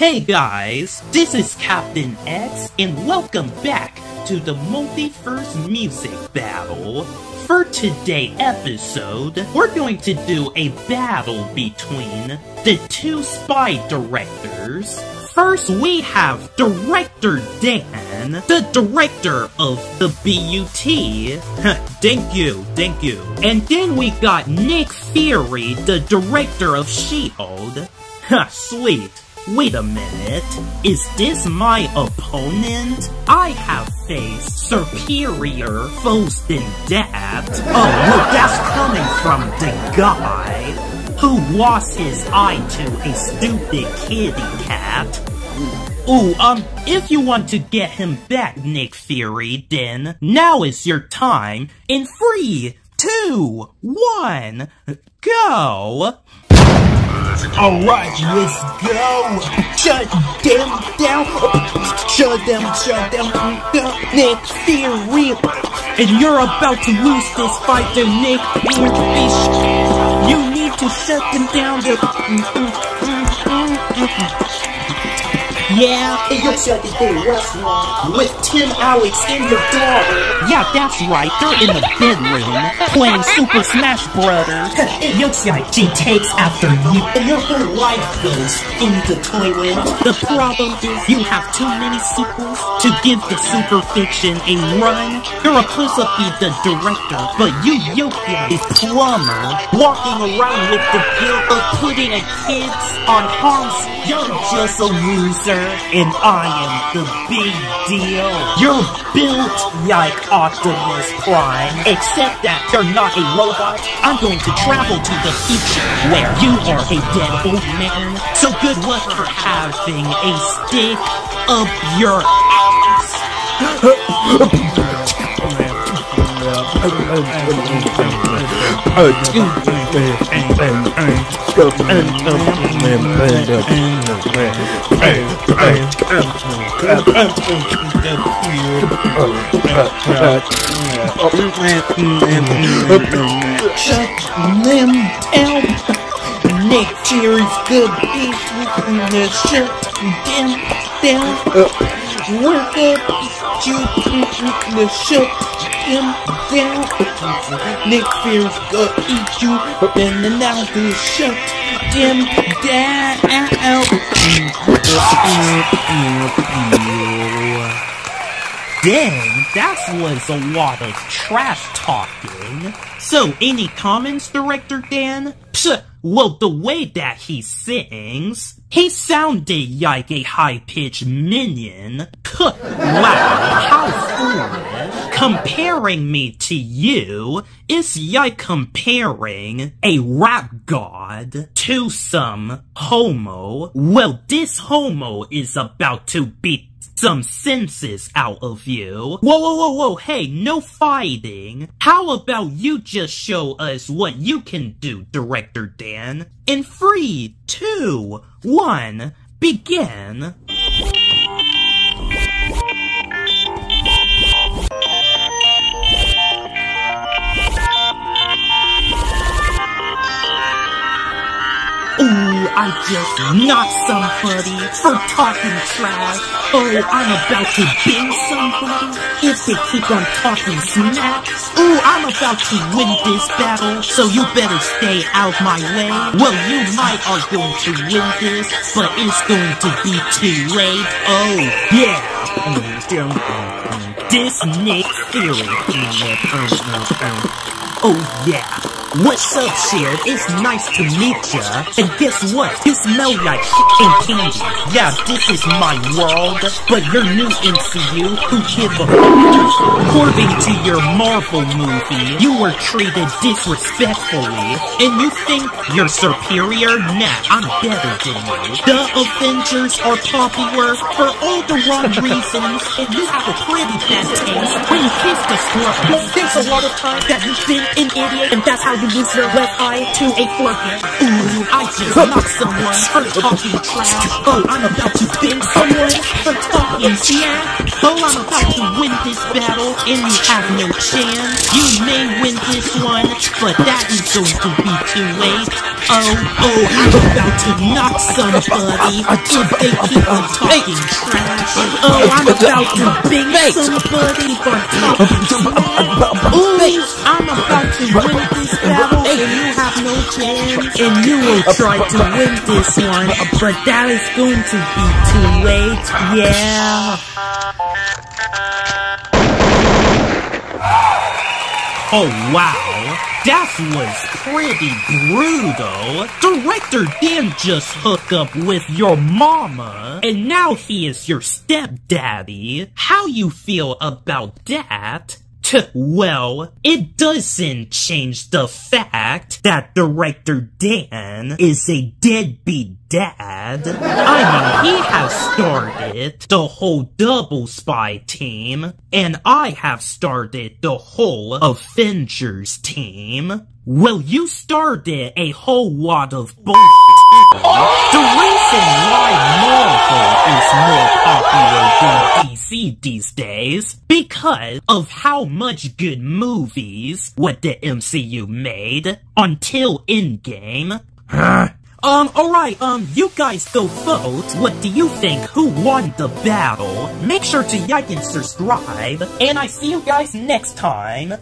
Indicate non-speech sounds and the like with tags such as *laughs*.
Hey guys, this is Captain X, and welcome back to the Multiverse Music Battle. For today's episode, we're going to do a battle between the two spy directors. First, we have Director Dan, the director of the BUT. thank you, thank you. And then we got Nick Fury, the director of She-Hulk. Sweet. Wait a minute, is this my opponent? I have faced superior foes than that. Oh, look, that's coming from the guy who lost his eye to a stupid kitty cat. Ooh, um, if you want to get him back, Nick Fury, then now is your time. In three, two, one, go! Alright, let's go! Shut them down! Shut them, shut them down! Nick Fury! And you're about to lose this fight to Nick Fury! You need to shut them down! Yeah, it looks like a big restaurant with Tim, Alex, and your daughter. Yeah, that's right. They're in the bedroom playing Super Smash Brothers. it looks like she takes after you, and your whole life goes in the toilet. The problem is you have too many sequels to give the super fiction a run. You're supposed to be the director, but you Yokia is plumber, walking around with the guilt of putting a kids on harm's. You're just a loser and I am the big deal. You're built like Optimus Prime, except that you're not a robot. I'm going to travel to the future where you are a dead old man. So good luck for having a stick up your Shut *laughs* down. Nick Fury's good people. Shut them down. We're good. You shut him down. Nick Fury's gonna eat you. Then now to shut him down. Dang, that was a lot of trash talking. So, any comments, Director Dan? Psh, well, the way that he sings, he sounded like a high-pitched minion. wow, how foolish. Comparing me to you is like comparing a rap god to some homo. Well, this homo is about to beat some senses out of you. Whoa, whoa, whoa, whoa, hey, no fighting. How about you just show us what you can do, Director Dan? In three, two, one, begin. Ooh, I just not somebody for talking trash. Oh, I'm about to bang somebody if they keep on talking smack. Ooh, I'm about to win this battle, so you better stay out my way. Well, you might are going to win this, but it's going to be too late. Oh, yeah. This Nick Fury. Oh, yeah. What's up, Shared? It's nice to meet ya. And guess what? You smell like shit and candy. Yeah, this is my world. But you're new MCU. Who give a? According to your Marvel movie, you were treated disrespectfully. And you think you're superior? Nah, I'm better than you. The Avengers are popular for all the wrong reasons. And you have a pretty bad taste when you kiss the scrub. There's a lot of times that you think an idiot, and that's how you lose your left eye to a flunky. Ooh, I just knocked someone for talking trash. Oh, I'm about to bend someone for talking smack. Oh, I'm about to win this battle, and you have no chance. You may win this one, but that is going to be too late. Oh, oh, I'm about to knock somebody if they keep on talking trash. Oh, I'm about to bang somebody for. Ooh, I'm about to win this battle, and you have no chance. And you will try to win this one, but that is going to be too late. Yeah. Oh wow, that was pretty brutal. Director didn't just hook up with your mama, and now he is your stepdaddy. How you feel about that? *laughs* Well, it doesn't change the fact that director Dan is a deadbeat dad. I mean, he has started the whole double spy team, and I have started the whole Avengers team. Well, you started a whole lot of bullshit. The reason why Marvel is more these days, because of how much good movies what the MCU made until Endgame. Um, alright, um, you guys go vote. What do you think? Who won the battle? Make sure to like and subscribe, and I see you guys next time.